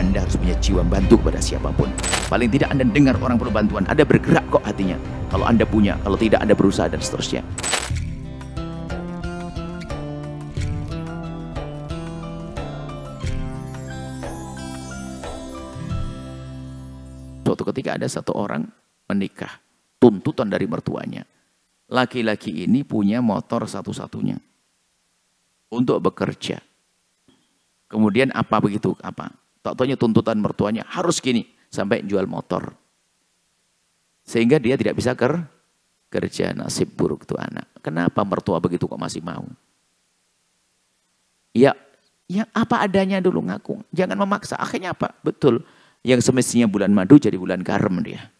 Anda harus punya jiwa bantu kepada siapa pun. Paling tidak Anda dengar orang perlu bantuan, Anda bergerak kok hatinya. Kalau Anda punya, kalau tidak Anda berusaha dan seterusnya. Suatu ketika ada satu orang menikah, tuntutan dari mertuanya. Laki-laki ini punya motor satu-satunya untuk bekerja. Kemudian apa begitu? Apa? Tak tanya tuntutan mertuanya harus gini sampai jual motor. Sehingga dia tidak bisa ker kerja nasib buruk tuh anak. Kenapa mertua begitu kok masih mau? Ya, ya apa adanya dulu ngaku. Jangan memaksa. Akhirnya apa? Betul. Yang semestinya bulan madu jadi bulan garam dia.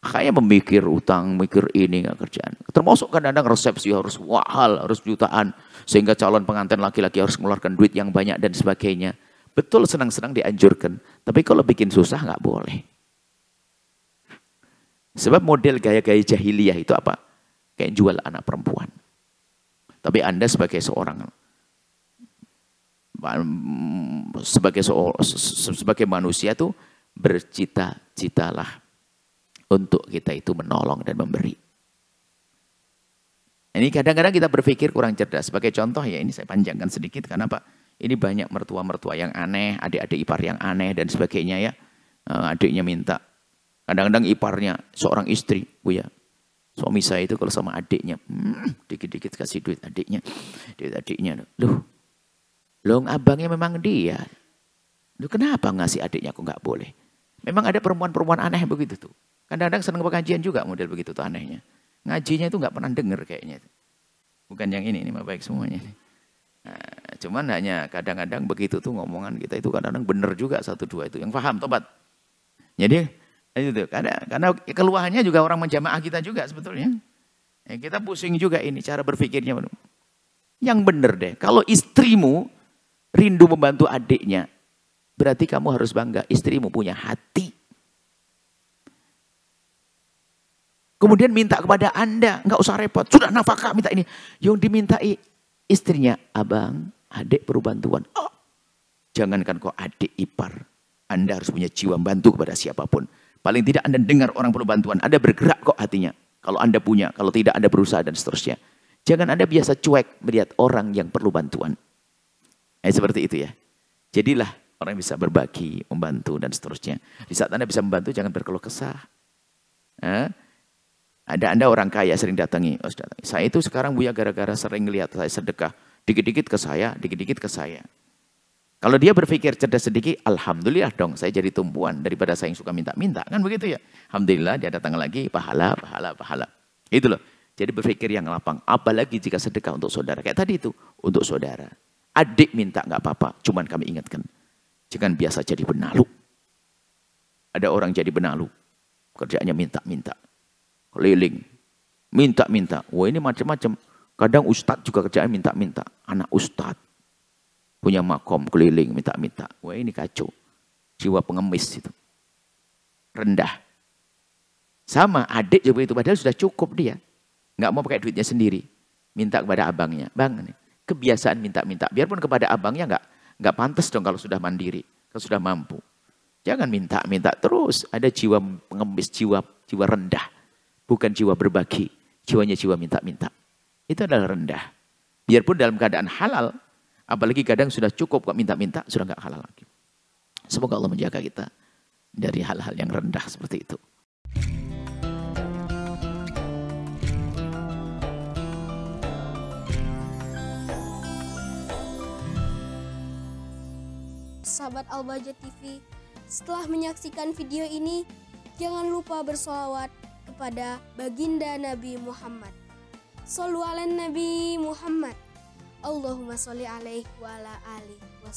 Kayak memikir utang, mikir ini nggak kerjaan. Termasuk kadang-kadang resepsi harus wahal, harus jutaan. Sehingga calon pengantin laki-laki harus mengeluarkan duit yang banyak dan sebagainya. Betul senang-senang dianjurkan. Tapi kalau bikin susah nggak boleh. Sebab model gaya-gaya jahiliyah itu apa? Kayak jual anak perempuan. Tapi Anda sebagai seorang sebagai sebagai manusia tuh bercita-citalah untuk kita itu menolong dan memberi. Ini kadang-kadang kita berpikir kurang cerdas. Sebagai contoh ya ini saya panjangkan sedikit karena Pak ini banyak mertua-mertua yang aneh, adik-adik ipar yang aneh dan sebagainya ya. Eh, adiknya minta. Kadang-kadang iparnya seorang istri, Bu ya. Suami saya itu kalau sama adiknya, hmm, dikit-dikit kasih duit adiknya. Duit adiknya. Loh, loh abangnya memang dia. Loh kenapa ngasih adiknya kok nggak boleh? Memang ada perempuan-perempuan aneh begitu tuh. Kadang-kadang senang pengajian juga model begitu tuh anehnya. Ngajinya itu nggak pernah denger kayaknya. Bukan yang ini, ini mah baik semuanya. Nah, cuman hanya kadang-kadang begitu tuh ngomongan kita itu kadang-kadang benar juga satu dua itu. Yang paham tobat. Jadi itu karena karena keluhannya juga orang menjamaah kita juga sebetulnya. Ya, kita pusing juga ini cara berpikirnya. Yang benar deh, kalau istrimu rindu membantu adiknya, berarti kamu harus bangga istrimu punya hati. Kemudian minta kepada Anda, nggak usah repot. Sudah nafkah minta ini. Yang dimintai istrinya, abang, adik perlu bantuan. Oh, jangankan kok adik ipar. Anda harus punya jiwa bantu kepada siapa pun. Paling tidak Anda dengar orang perlu bantuan. Anda bergerak kok hatinya. Kalau Anda punya, kalau tidak Anda berusaha dan seterusnya. Jangan Anda biasa cuek melihat orang yang perlu bantuan. Nah, seperti itu ya. Jadilah orang yang bisa berbagi, membantu dan seterusnya. Di saat Anda bisa membantu, jangan berkeluh kesah. Nah, ada Anda orang kaya sering datangi. Oh, datangi. Saya itu sekarang Buya gara-gara sering lihat saya sedekah. Dikit-dikit ke saya, dikit-dikit ke saya. Kalau dia berpikir cerdas sedikit, Alhamdulillah dong saya jadi tumpuan daripada saya yang suka minta-minta. Kan begitu ya. Alhamdulillah dia datang lagi, pahala, pahala, pahala. Itu loh. Jadi berpikir yang lapang. Apalagi jika sedekah untuk saudara. Kayak tadi itu, untuk saudara. Adik minta nggak apa-apa, cuman kami ingatkan. Jangan biasa jadi benalu. Ada orang jadi benalu. Kerjaannya minta-minta keliling, minta-minta. Wah ini macam-macam. Kadang ustadz juga kerjaan minta-minta. Anak ustadz punya makom keliling minta-minta. Wah ini kacau. Jiwa pengemis itu. Rendah. Sama adik juga itu. Padahal sudah cukup dia. Nggak mau pakai duitnya sendiri. Minta kepada abangnya. Bang, kebiasaan minta-minta. Biarpun kepada abangnya nggak nggak pantas dong kalau sudah mandiri. Kalau sudah mampu. Jangan minta-minta terus. Ada jiwa pengemis, jiwa jiwa rendah. Bukan jiwa berbagi, jiwanya jiwa minta-minta. Itu adalah rendah. Biarpun dalam keadaan halal, apalagi kadang sudah cukup kok minta-minta, sudah nggak halal lagi. Semoga Allah menjaga kita dari hal-hal yang rendah seperti itu. Sahabat Albaja TV, setelah menyaksikan video ini, jangan lupa bersolawat kepada baginda Nabi Muhammad. Sallu ala Nabi Muhammad. Allahumma sholli alaihi wa ala alihi wa